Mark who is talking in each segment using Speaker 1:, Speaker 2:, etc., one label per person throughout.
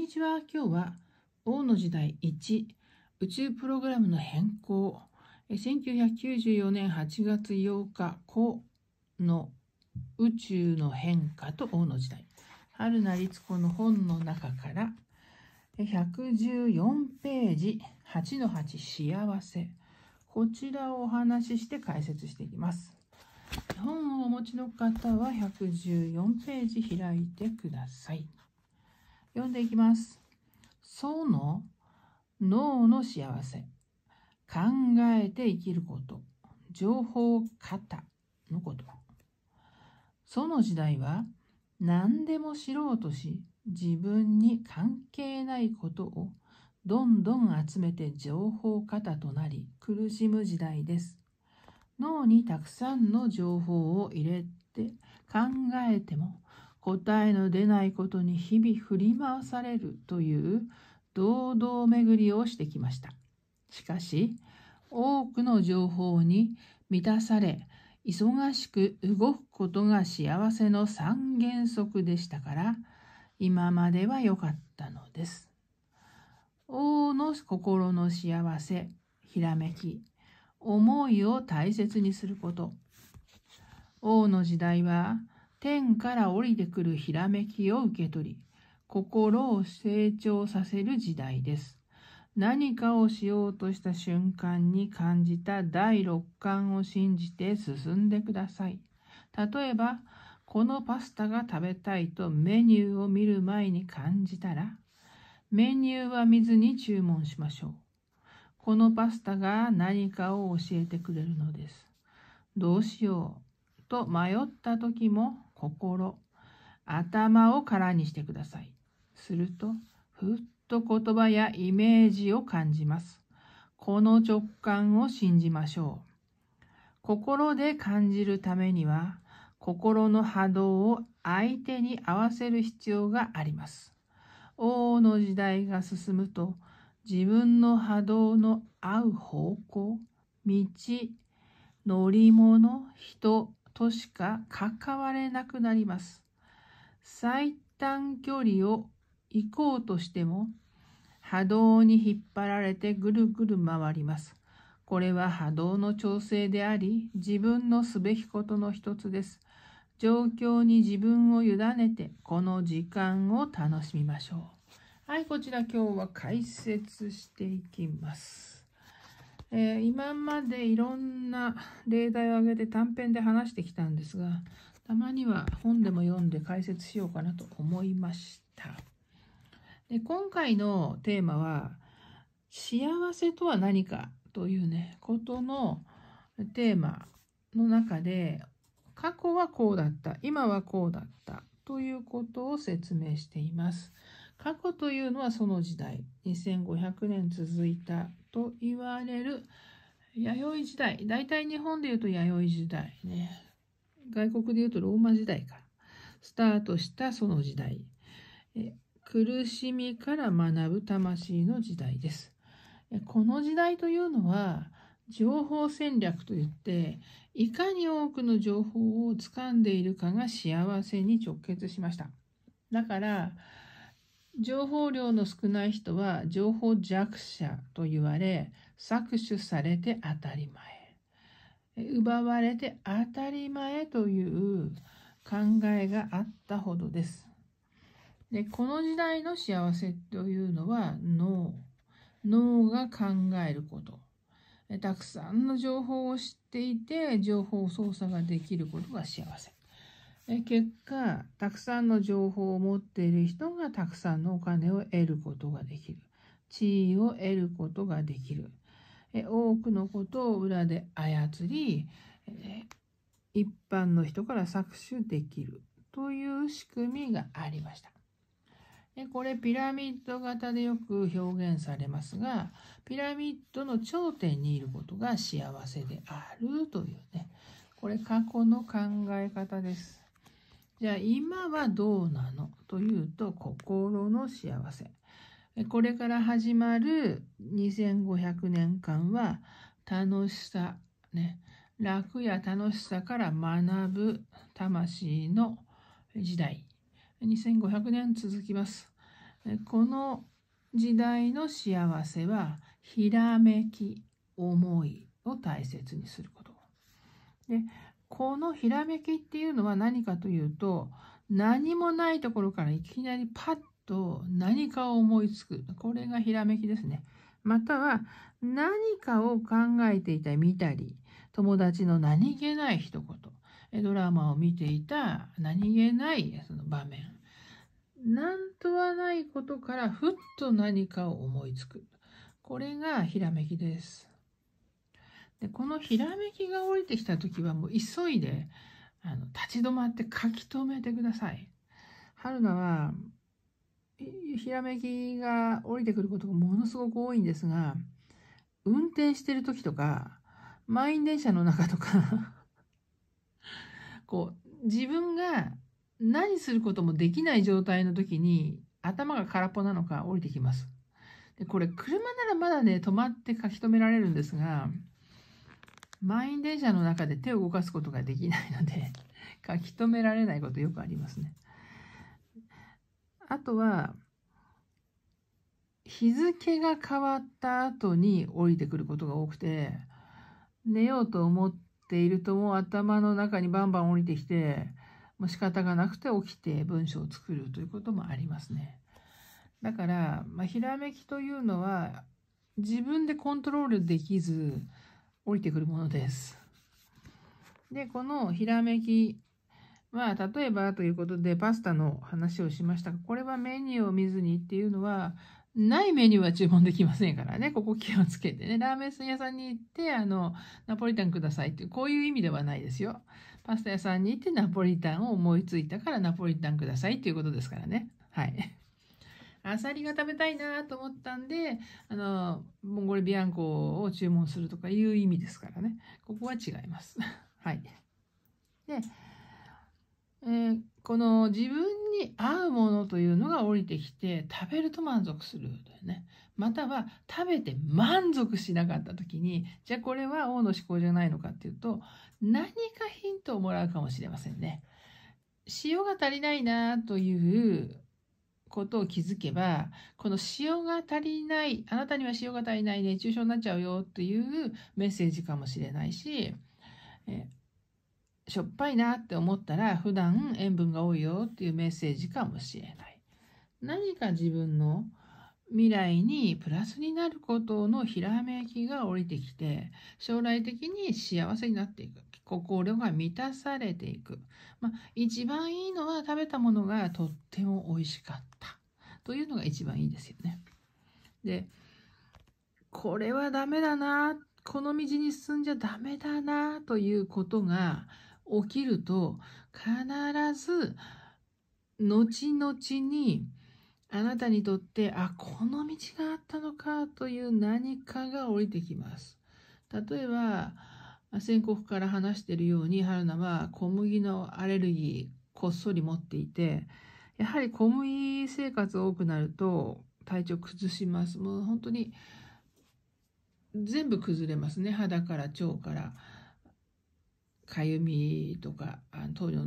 Speaker 1: にちは。今日は王の時代1宇宙プログラムの変更1994年8月8日古の宇宙の変化と王の時代。春名律子の本の中から114ページ8の8幸せ。こちらをお話しして解説していきます。本をお持ちの方は114ページ開いてください。読んでいきます。その脳の幸せ。考えて生きること。情報型のこと。その時代は何でも知ろうとし自分に関係ないことをどんどん集めて情報型となり苦しむ時代です。脳にたくさんの情報を入れて考えても答えの出ないことに日々振り回されるという堂々巡りをしてきました。しかし多くの情報に満たされ忙しく動くことが幸せの三原則でしたから今までは良かったのです。王の心の幸せ、ひらめき、思いを大切にすること。王の時代は天から降りてくるひらめきを受け取り、心を成長させる時代です。何かをしようとした瞬間に感じた第六感を信じて進んでください。例えば、このパスタが食べたいとメニューを見る前に感じたら、メニューは見ずに注文しましょう。このパスタが何かを教えてくれるのです。どうしようと迷った時も心、頭を空にしてください。すると、ふっと言葉やイメージを感じます。この直感を信じましょう。心で感じるためには、心の波動を相手に合わせる必要があります。王の時代が進むと、自分の波動の合う方向、道、乗り物、人としか関われなくなります。最短距離を行こうとしても波動に引っ張られてぐるぐる回ります。これは波動の調整であり、自分のすべきことの一つです。状況に自分を委ねて、この時間を楽しみましょう。はい、こちら今日は解説していきます。えー、今までいろんな例題を挙げて短編で話してきたんですが、たまには本でも読んで解説しようかなと思いました。で今回のテーマは幸せとは何かというねことのテーマの中で過去はこうだった今はこうだったということを説明しています。過去というのはその時代2500年続いたと言われる弥生時代大体日本でいうと弥生時代ね外国でいうとローマ時代からスタートしたその時代苦しみから学ぶ魂の時代です。この時代というのは情報戦略といっていかに多くの情報を掴んでいるかが幸せに直結しました。だから情報量の少ない人は情報弱者と言われ搾取されて当たり前。奪われて当たり前という考えがあったほどです。でこの時代の幸せというのは脳。脳が考えること。たくさんの情報を知っていて情報操作ができることが幸せ。結果たくさんの情報を持っている人がたくさんのお金を得ることができる地位を得ることができる多くのことを裏で操り一般の人から搾取できるという仕組みがありました。これピラミッド型でよく表現されますがピラミッドの頂点にいることが幸せであるというねこれ過去の考え方です。じゃあ今はどうなの？というと心の幸せ。これから始まる2500年間は楽しさ、ね、楽や楽しさから学ぶ魂の時代2500年続きます。この時代の幸せはひらめき思いを大切にすることでこのひらめきっていうのは何かというと何もないところからいきなりパッと何かを思いつく。これがひらめきですね。または何かを考えていた見たり友達の何気ない一言ドラマを見ていた何気ないその場面。なんとはないことからふっと何かを思いつく。これがひらめきです。でこのひらめきが降りてきた時はもう急いであの立ち止まって書き留めてください。春菜はひらめきが降りてくることがものすごく多いんですが運転してる時とか満員電車の中とかこう自分が何することもできない状態の時に頭が空っぽなのか降りてきます。でこれ車ならまだね止まって書き留められるんですが満員電車の中で手を動かすことができないので 書き留められないことよくありますね。あとは日付が変わった後に降りてくることが多くて寝ようと思っているともう頭の中にバンバン降りてきてもう仕方がなくて起きて文章を作るということもありますね。だから、まあ、ひらめきというのは自分でコントロールできず降りてくるものです。で、このひらめきは、例えばということでパスタの話をしましたが、これはメニューを見ずにっていうのは、ないメニューは注文できませんからね、ここ気をつけてね、ラーメン屋さんに行って、あの、ナポリタンくださいっていう、こういう意味ではないですよ。パスタ屋さんに行ってナポリタンを思いついたからナポリタンくださいっていうことですからね。はい。アサリが食べたいなと思ったんで、あの、モンゴルビアンコを注文するとかいう意味ですからね。ここは違います。はい。で、えー、この自分に合うものというのが降りてきて食べると満足するというね。または食べて満足しなかった時にじゃあこれは王の思考じゃないのかっていうと何かヒントをもらうかもしれませんね。塩が足りないなということを気づけば、この塩が足りない、あなたには塩が足りない熱中症になっちゃうよっていうメッセージかもしれないし、えしょっぱいなって思ったら普段塩分が多いよっていうメッセージかもしれない。何か自分の未来にプラスになることのひらめきが降りてきて将来的に幸せになっていく。心が満たされていく、まあ、一番いいのは食べたものがとっても美味しかった。というのが一番いいですよね。でこれはダメだな。この道に進んじゃダメだなということが起きると必ず後々にあなたにとってあこの道があったのかという何かが降りてきます。例えば宣告から話しているように春菜は小麦のアレルギーこっそり持っていてやはり小麦生活多くなると体調崩します。もう本当に全部崩れますね。肌から腸から。かゆみとか糖尿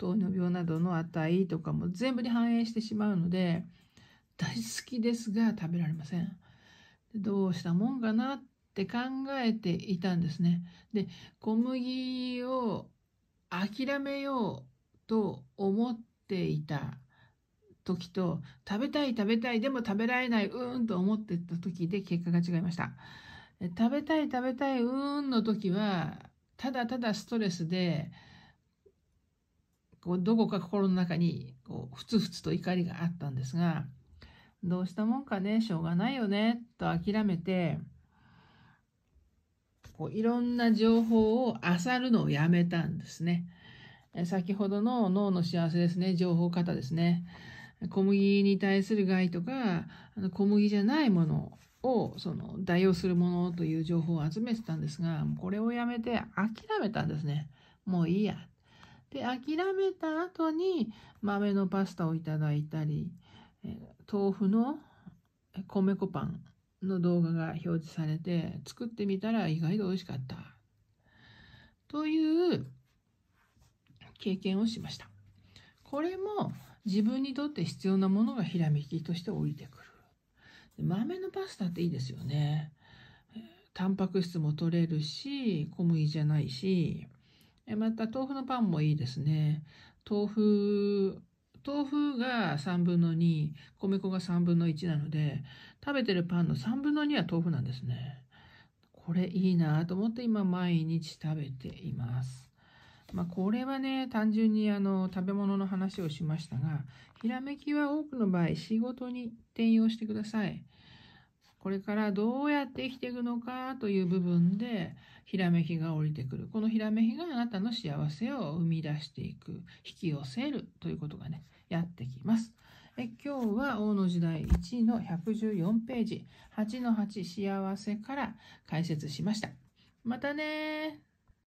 Speaker 1: 糖尿病などの値とかも全部に反映してしまうので大好きですが食べられませんどうしたもんかなって考えていたんですね。で小麦を諦めようと思っていた時と食べたい食べたいでも食べられないうーんと思ってた時で結果が違いました。食べたい食べたいうーんの時はただただストレスでこうどこか心の中にこうふつふつと怒りがあったんですがどうしたもんかねしょうがないよねと諦めてこういろんな情報を漁るのをやめたんですね。先ほどの脳の幸せですね、情報型ですね。小麦に対する害とか、あの小麦じゃないものをその代用するものという情報を集めてたんですが、これをやめて諦めたんですね。もういいや。で、諦めた後に豆のパスタをいただいたり、豆腐の米粉パンの動画が表示されて作ってみたら意外と美味しかったという経験をしました。これも自分にとって必要なものがひらめきとして降りてくる。豆のパスタっていいですよね。タンパク質も取れるし、小麦じゃないし、また豆腐のパンもいいですね。豆腐、豆腐が3分の2、米粉が3分の1なので、食べてるパンの3分の2は豆腐なんですね。これいいなと思って今毎日食べています。まあ、これはね、単純にあの食べ物の話をしましたが、ひらめきは多くの場合、仕事に転用してください。これからどうやって生きていくのかという部分で、ひらめきが降りてくる。このひらめきがあなたの幸せを生み出していく、引き寄せるということがね、やってきます。え今日は王の時代1の114ページ、8の8幸せから解説しました。またね